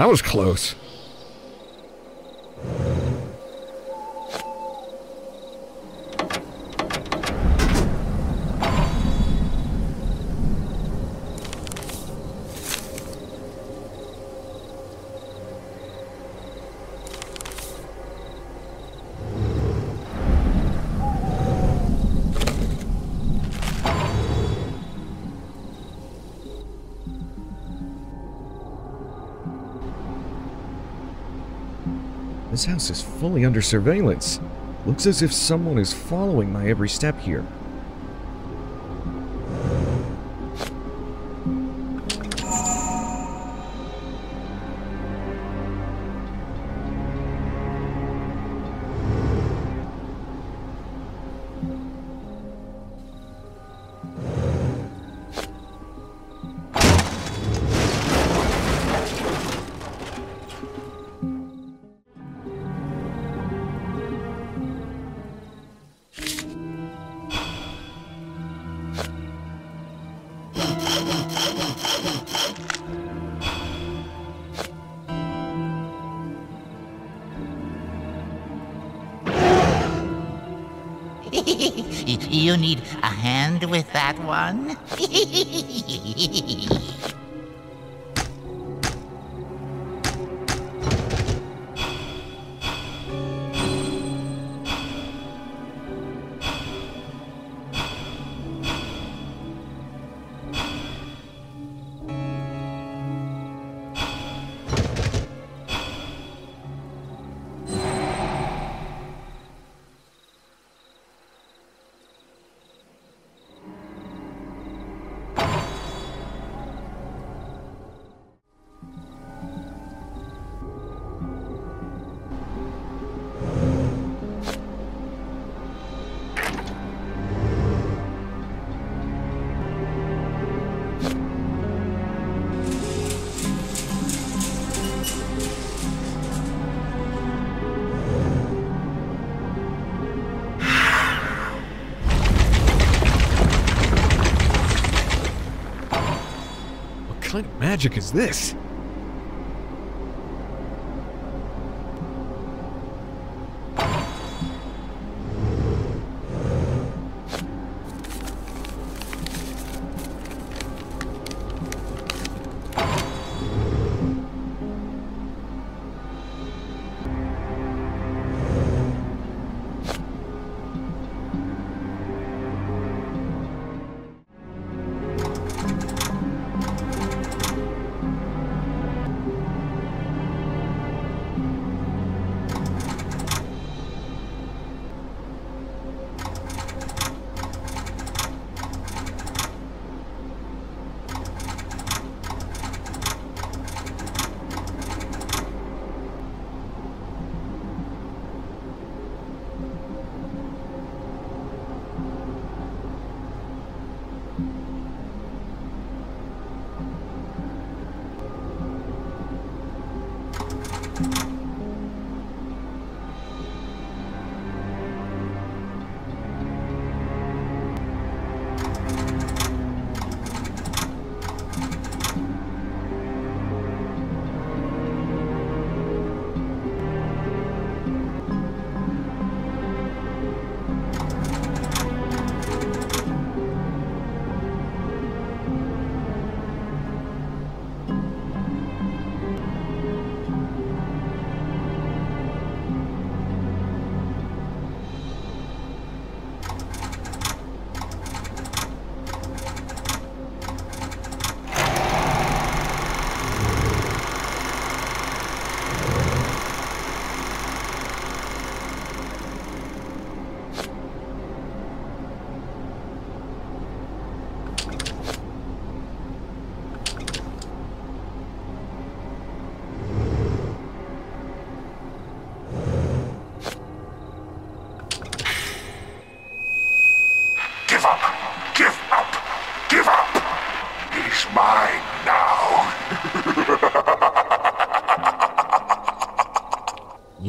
That was close. This house is fully under surveillance. Looks as if someone is following my every step here. You need a hand with that one? magic is this?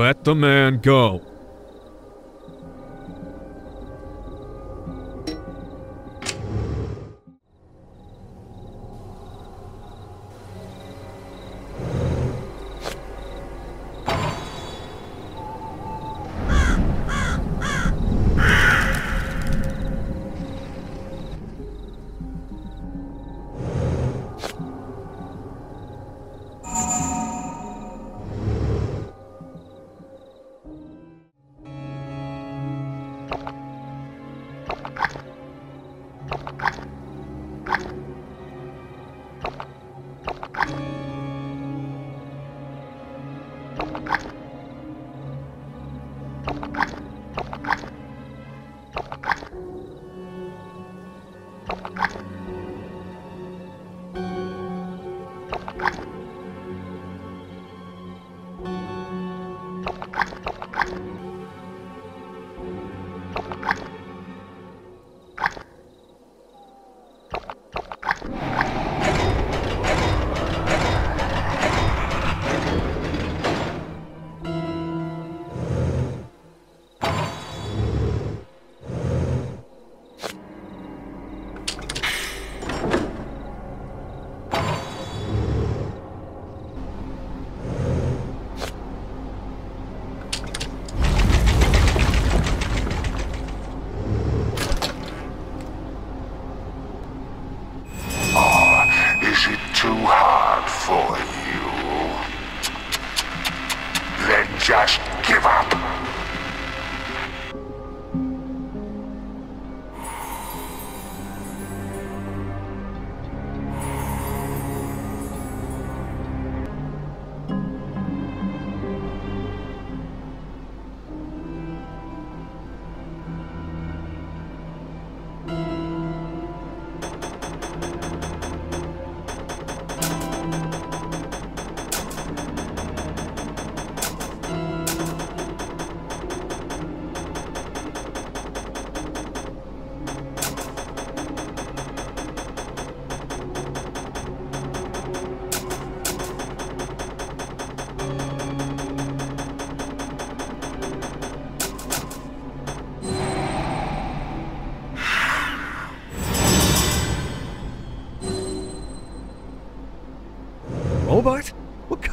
Let the man go. you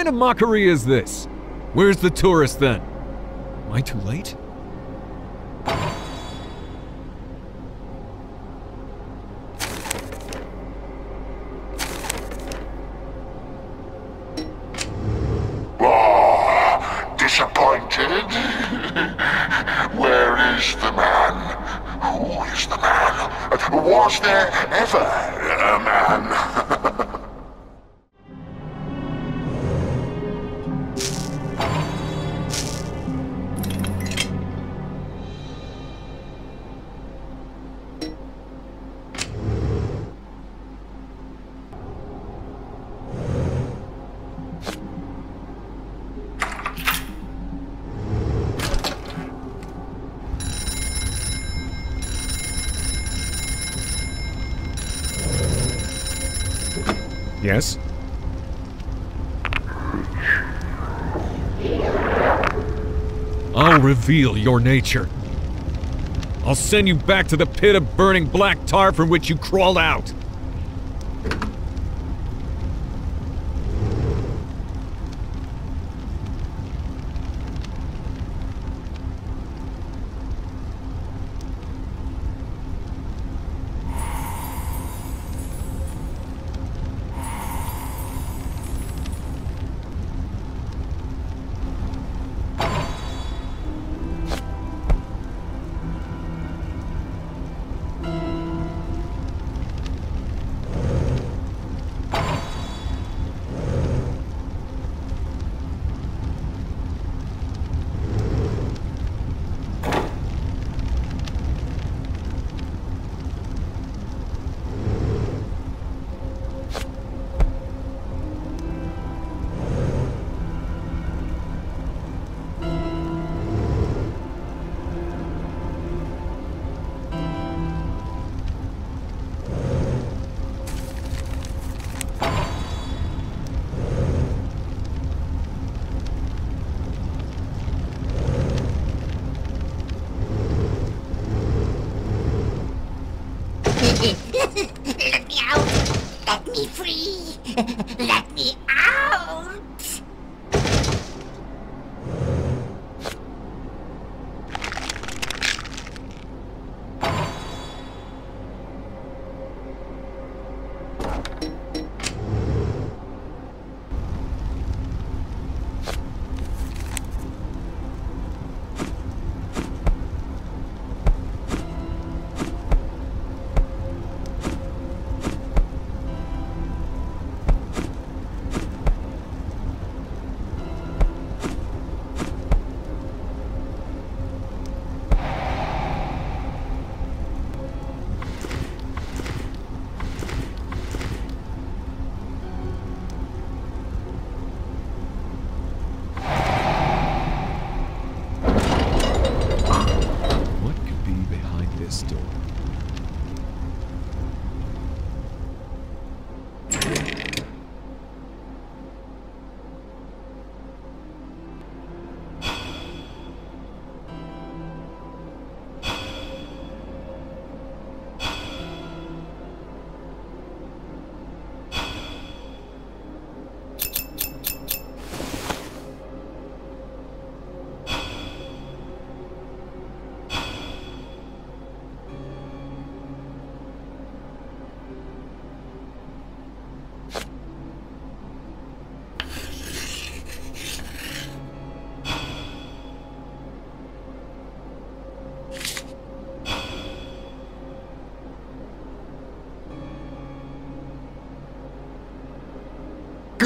kind of mockery is this? Where's the tourist then? Am I too late? Ah, disappointed? Where is the man? Who is the man? Was there ever a man? Yes? I'll reveal your nature. I'll send you back to the pit of burning black tar from which you crawled out.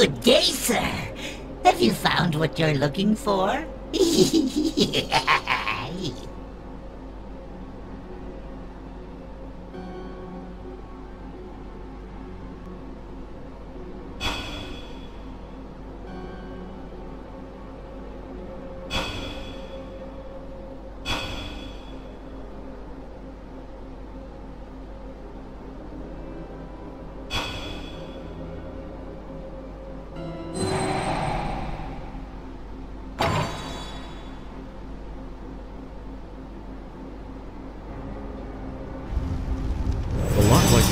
Good day, sir. Have you found what you're looking for?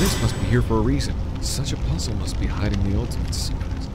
this must be here for a reason. Such a puzzle must be hiding the ultimate secret.